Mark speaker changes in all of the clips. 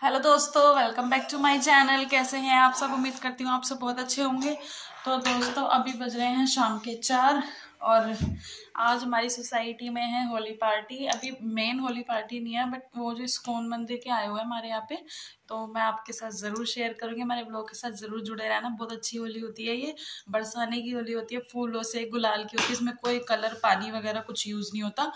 Speaker 1: Hello दोस्तों welcome back to my channel कैसे हैं आप सब? उम्मीद करती हूँ आप सब बहुत अच्छे होंगे। तो दोस्तों, अभी बज रहे हैं शाम के चार और आज हमारी सोसाइटी में है होली पार्टी अभी मेन होली पार्टी नहीं है बट वो जो स्कोन मंदिर के आए हुए हैं हमारे यहाँ पे तो मैं आपके साथ ज़रूर शेयर करूँगी। हमारे ब्लॉग के साथ ज़रूर जुड़े रहना। बहुत अच्छी होली होती है ये। बरसाने की होली होती है, फूलों से, गुलाल की होती है। इसमें कोई कलर पानी वगैरह कुछ यूज़ नहीं होता।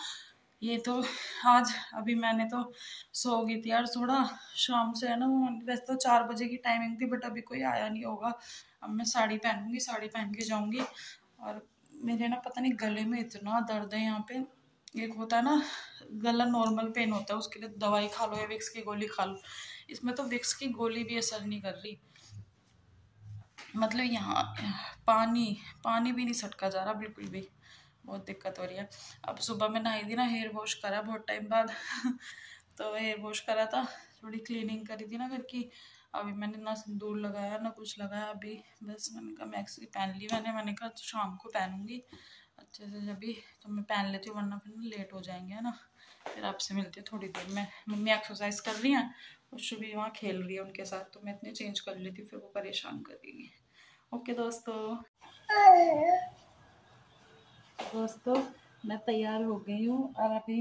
Speaker 1: ये तो आज अभी मैंने तो सो गई थी यार थोड़ा शाम से, है ना? वो वैसे तो चार बजे की टाइमिंग थी बट अभी कोई आया नहीं होगा। अब मैं साड़ी पहनूँगी, साड़ी पहन के जाऊँगी। और मेरे ना पता नहीं गले में इतना दर्द है यहाँ पे। एक होता है ना, गला नॉर्मल पेन होता है, उसके लिए दवाई खा लो या विक्स की गोली खा लो। इसमें तो विक्स की गोली भी असर नहीं कर रही। मतलब यहाँ पानी पानी भी नहीं सटका जा रहा बिल्कुल भी। बहुत दिक्कत हो रही है। अब सुबह में नहाई थी ना हेयर वॉश करा बहुत टाइम बाद। तो हेयर वॉश करा था, थोड़ी क्लीनिंग करी थी ना घर की। अभी मैंने ना सिंदूर लगाया, ना कुछ लगाया, अभी बस मैंने कहा मैक्सी पहन ली मैंने मैंने कहा तो शाम को पहनूँगी। अच्छे से जब भी तो मैं पहन लेती हूँ, वरना फिर लेट हो जाएँगे, है ना। फिर आपसे मिलती हूँ थोड़ी देर। में मम्मी एक्सरसाइज कर रही हैं, और शुभी वहाँ खेल रही है उनके साथ तो मैं इतनी चेंज कर लेती हूँ, फिर वो परेशान करेगी ओके दोस्तों। दोस्तों, मैं तैयार हो गई हूँ और अभी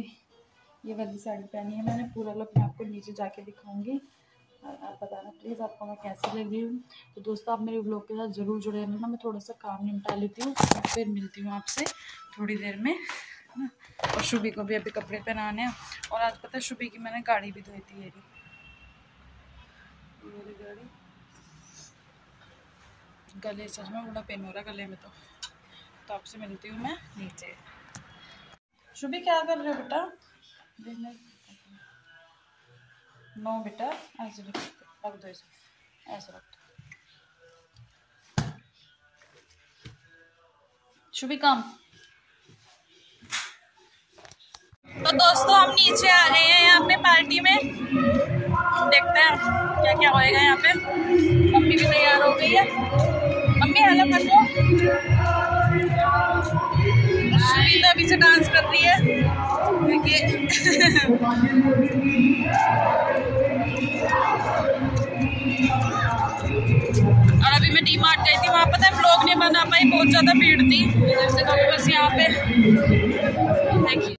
Speaker 1: ये वाली साड़ी पहनी है मैंने। पूरा लुक मैं आपको नीचे जाके दिखाऊँगी। और आप बताना प्लीज़ आपको मैं कैसी लग रही हूँ। तो दोस्तों, आप मेरे ब्लॉग के साथ ज़रूर जुड़े रहना मैं थोड़ा सा काम निपटा लेती हूँ, फिर मिलती हूँ आपसे थोड़ी देर में और शुभी को भी अभी कपड़े पहनाने हैं। और आज पता है शुभी की मैंने गाड़ी भी धोई थी मेरी। गाड़ी? गले सच में बड़ा पेन हो रहा है गले में तो। तो आपसे मिलती हूँ मैं नीचे। शुभी क्या कर रहे हो बेटा? नो बेटा ऐसे रख रख दो ऐसे ऐसे रख दो। शुभी काम तो दोस्तों हम नीचे आ गए हैं यहाँ पे पार्टी में। देखते हैं क्या क्या होएगा यहाँ पे। मम्मी भी तैयार हो गई है। मम्मी हेलो कर दो सुनीता अभी से डांस कर रही है। देखिए। और अभी मैं डी मार्ट गई थी, वहाँ पता है ब्लॉग नहीं बना पाई बहुत ज़्यादा भीड़ थी। जैसे बस यहाँ पे। देखिए।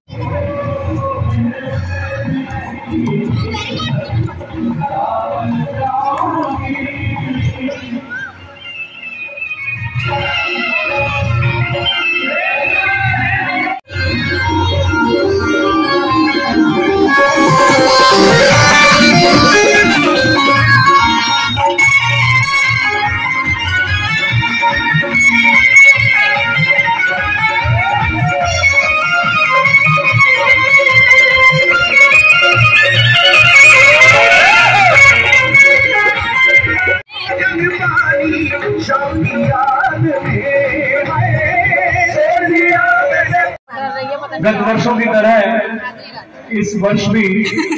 Speaker 2: इस वर्ष भी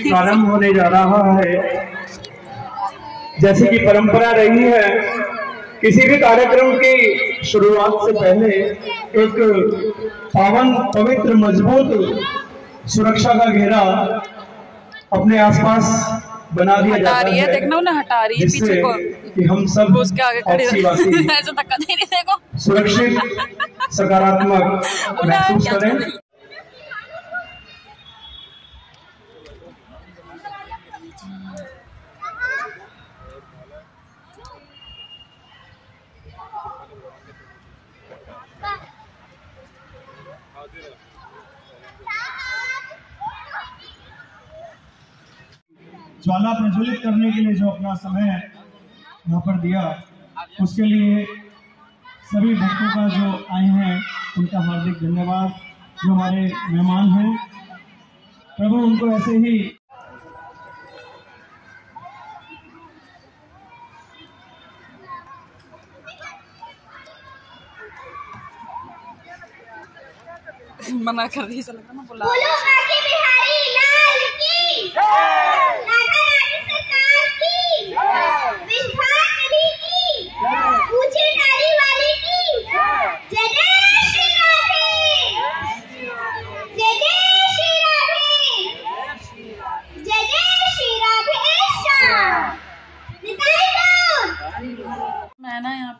Speaker 2: प्रारंभ होने जा रहा है। जैसे कि परंपरा रही है किसी भी कार्यक्रम की शुरुआत से पहले एक पावन पवित्र मज़बूत सुरक्षा का घेरा अपने आसपास बना दिया जाता
Speaker 1: रही है देखना ना हटा रही है पीछे को।
Speaker 2: कि हम सब
Speaker 1: उसके आगे खड़े ऐसे धक्का दे रही देखो।
Speaker 2: सुरक्षित सकारात्मक महसूस करें। ज्वाला प्रज्वलित करने के लिए जो अपना समय यहाँ पर दिया उसके लिए सभी भक्तों का जो आए हैं उनका हार्दिक धन्यवाद। जो हमारे मेहमान हैं प्रभु उनको ऐसे ही
Speaker 1: मना कर रही है ना बुला।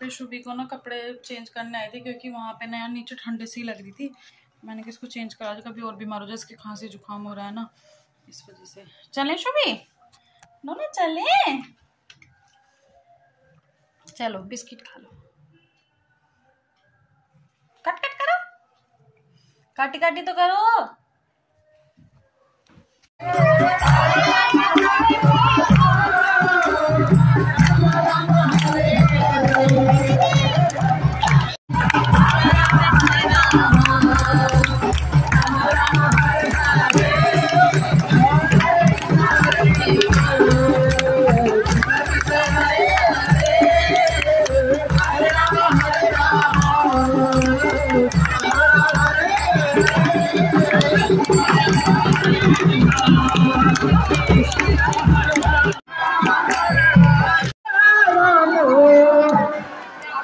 Speaker 1: पे शुभी को ना कपड़े चेंज करने आए थे क्योंकि वहाँ पे नया नीचे ठंडी सी लग रही थी। मैंने किसको चेंज करा कभी और बीमार हो जाए, इसकी खांसी जुकाम हो रहा है ना। इस वजह से। चले शुभी दोनों चले। चलो, बिस्किट खा लो। कट कट करो। काटी काटी तो करो।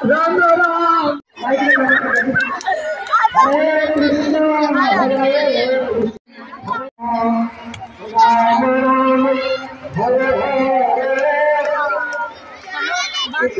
Speaker 2: राम राम हरे कृष्ण हरे राम राम हरे हरे कुछ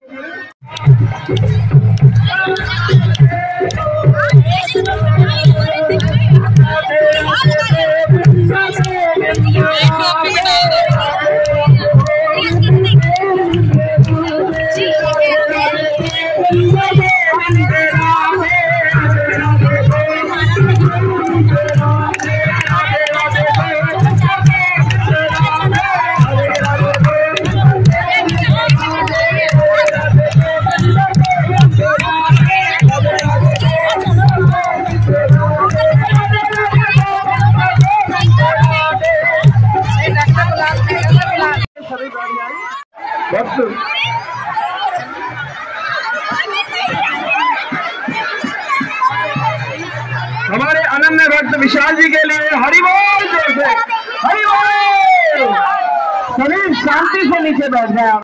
Speaker 2: हमारे अनन्य भक्त विशाल जी के लिए हरिबोल ज़ोर से। हरिबोल सभी शांति से नीचे बैठ गए आप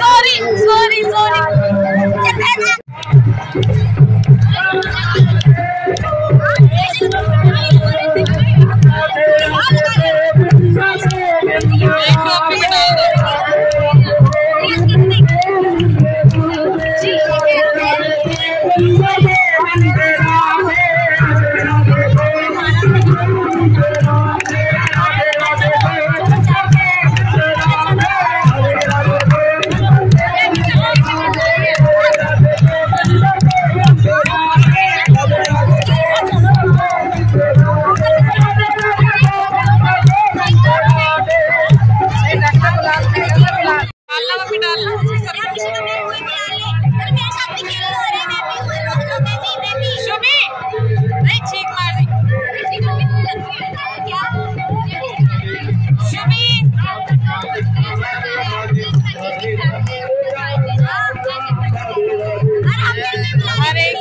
Speaker 1: sorry sorry sorry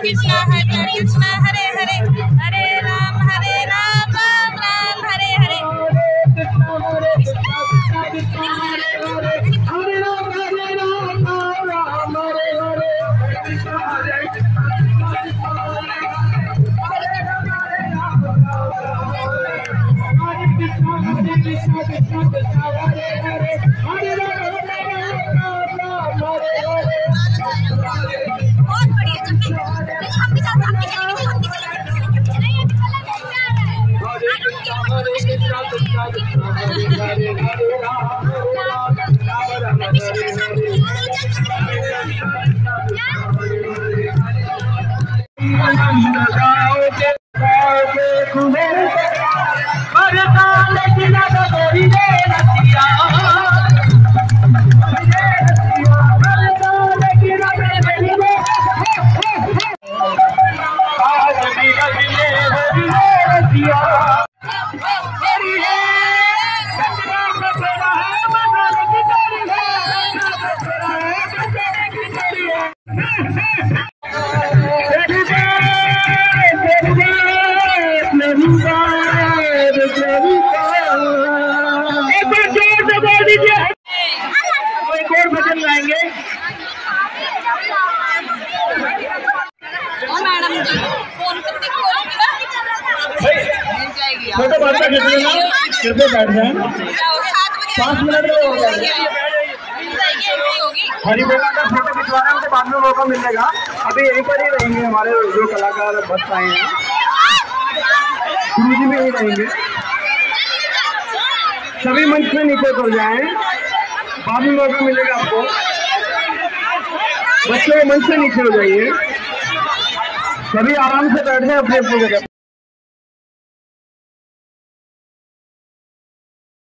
Speaker 1: Krishna Hare Krishna Hare Hare Hare Ram Hare Ram Ram Ram Hare Hare
Speaker 3: बहुत बढ़िया हम भी साथ हम भी
Speaker 2: कृपया बैठ जाए। पाँच मिनट में हो जाएगा।
Speaker 3: मिल जाएगी एंट्री होगी।
Speaker 2: हरी बेटा का फ़ोटो खिंचवा रहे हैं उनको बाद में मौका मिलेगा। अभी यहीं पर ही रहेंगे हमारे जो कलाकार बस आए हैं। गुरु जी में ही रहेंगे। सभी मंच में नीचे उतर जाए। बाद में मौका मिलेगा आपको। बच्चे मंच से नीचे हो जाइए। सभी आराम से बैठ जाए अपने अपनी जगह।